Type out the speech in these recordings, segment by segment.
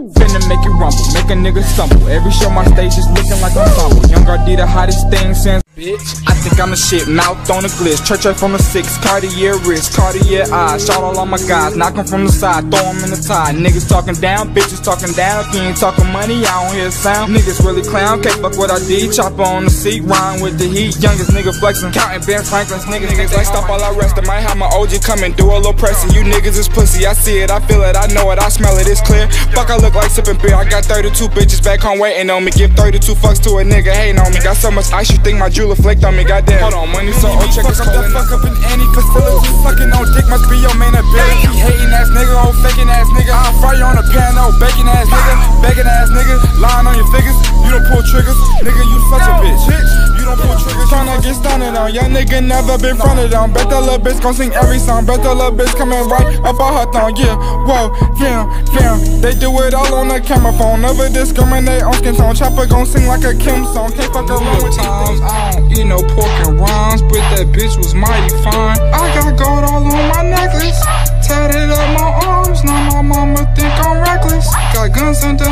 Finna make it rumble, make a nigga stumble. Every show my stage is looking like a ensemble. Young Gardy the hottest thing since bitch. I think I'm a shit, mouth on the glitch. Church right from the six, Cartier wrist, Cartier eyes. Shot all on my guys, knock 'em from the side, throw 'em in the tie. Niggas talking down, bitches talking down. If you ain't talking money, I don't hear a sound. Niggas really clown, can't fuck what I did. Chopper on the seat, rhyme with the heat. Youngest nigga flexing, counting Ben Franklin's niggas. Niggas like stop all I rest. I might have my OG coming, do a little pressing. You niggas is pussy, I see it, I feel it, I know it, I smell it, it's clear. Fuck, I look like sipping I got 32 bitches back home waiting on me. Give 32 fucks to a nigga hating on me. Got so much ice, you think my jeweler flaked on me. Goddamn. Hold on, money so old, check fuck up the fuck up in any facility. Sucking on dick must be your main ability. Hating ass nigga, old faking ass nigga. I'll fry you on a piano, bacon ass nigga, begging ass nigga, lying on your figures. You don't pull triggers, nigga. Get young nigga never been fronted on. Bet that little bitch gon' sing every song. Bet that little bitch coming right up on her thong. Yeah, whoa, damn, damn. They do it all on the camera phone. Never discriminate on skin tone. Chopper gon' sing like a Kim song. Can't fuck around with times. I don't eat no pork and rhymes, but that bitch was mighty fine. I got gold all on my necklace. Tatted up my arms, now my mama think I'm reckless. Got guns under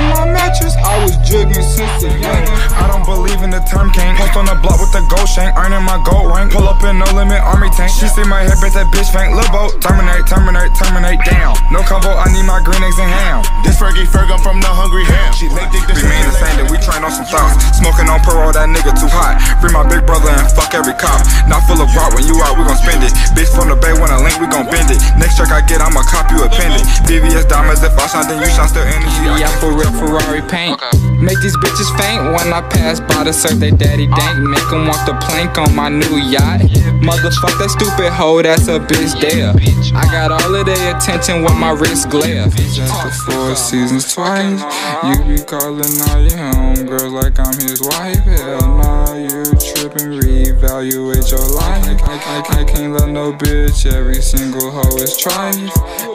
shank, earning my gold rank. Pull up in no limit army tank. She see my head, bet that bitch faint. Lil' boat, terminate, terminate, terminate, down. No combo, I need my green eggs and ham. This Fergie Ferg, I'm from the hungry ham. She late dick, this Remain the same that we train on some thoughts. Smoking on parole, that nigga too hot. Free my big brother and fuck every cop. Not full of rock when you out, we gon' spend it. Bitch from the bay, when I link, we gon' bend it. Next check I get, I'ma cop you a pendant. VVS diamonds, if I shine, then you shine still energy. Yeah, for real Ferrari paint. Make these bitches faint when I pass by to serve they daddy dank. Make them walk the plank on my new yacht. Motherfuck that stupid hoe, that's a bitch there. I got all of their attention with my wrist glare. Just the four seasons twice. You be calling all your homegirls like I'm his wife. Hell nah, you trippin', reevaluate your life. I, I, I can't love no bitch, every single hoe is trife.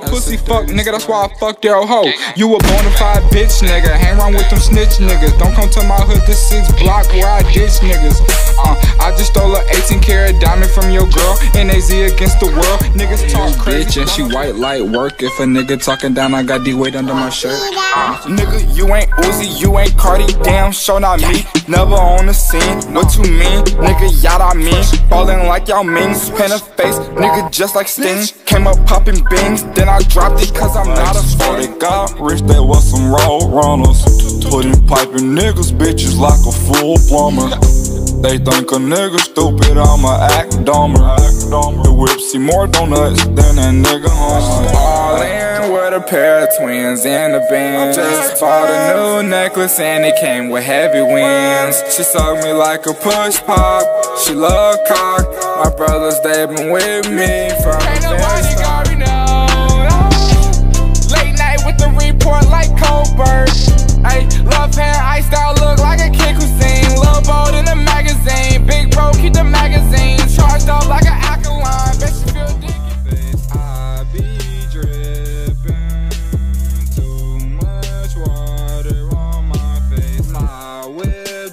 Pussy fuck, nigga, that's why I fucked your hoe. You a bonafide bitch, nigga. Hang around with them snitch niggas. Don't come to my hood, this six block where I ditch niggas. Uh, I just stole a 18 karat diamond from your girl. NAZ against the world. Niggas talk crazy. Bitch, and she white light work. If a nigga talking down, I got D weight under my shirt. Uh, nigga, you ain't Uzi, you ain't Cardi. Damn, show not me. Never on the scene. What you mean? Nigga, y'all I mean. Falling like y'all means. Pen a face. Nigga, just like Sting. Came up popping beans. Then I dropped it cause I'm not a fan. got rich, they was some road runners. Putting piping niggas, bitches like a full plumber. They think a nigga stupid, I'ma act dumber. The whip see more donuts than a nigga hungry. All in with a pair of twins and a band. Just bought a new necklace and it came with heavy winds. She sucked me like a push pop. She love cock. My brothers, they been with me from the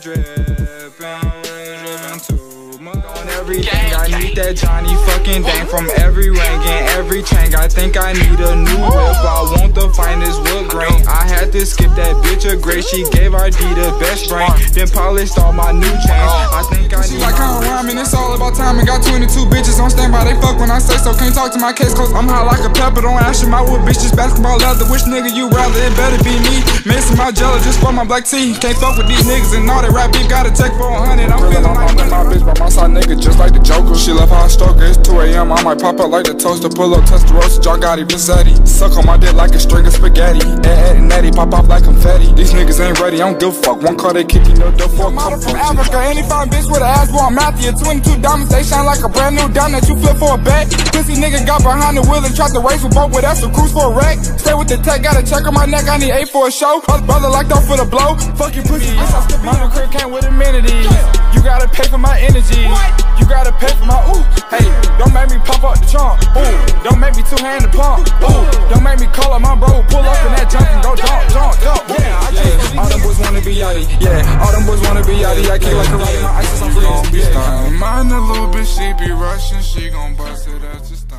dripping, dripping too much on everything. I need that Johnny fucking dang from every ring and every chain. I think I need a new whip. I want the finest wood grain. I had to skip that bitch a grade. She gave RD the best brain. Then polished all my new chains. I think I need Like my how rhyming, it's all about timing. Got 22 bitches on standby, they fuck when I say so. Can't talk to my case close. I'm high like a pepper. Don't ask you my wood, bitch. Just basketball leather. Which nigga you rather? It better be me. Missing my jello just for my black tea. Can't fuck with these niggas and all that rap beef. Got a check for hundred. I'm feeling I'm like on my bitch by my side, nigga, just like the Joker. She love how I stroke her. It's 2 a.m. I might pop up like the toaster. Pull up, test the roast, y'all got it, Bizzetti. Suck on my dick like a string of spaghetti. Ed, Edd n Eddy pop off like confetti. These niggas ain't ready, I don't give a fuck. One car they kicking for a Model couple from Africa, any fine bitch with an ass born Matthew. 22 diamonds, they shine like a brand new diamond that you flip for a bet. Pussy nigga got behind the wheel and tried to race with both with us, a cruise for a wreck. Stay with the tech, got a check on my neck, I need eight for a show. Other brother locked off for the blow. Fuck your pussy, bitch, I skip my crib came with amenities. You gotta pay for my energy. You gotta pay for my ooh. Hey, don't make me pop up the trunk. Ooh, don't make me two hand the pump. Yeah. All them boys wanna be yachty. I keep like a ice on freeze. Yeah. Mind a little bit, she be rushing, she gon' bust it out.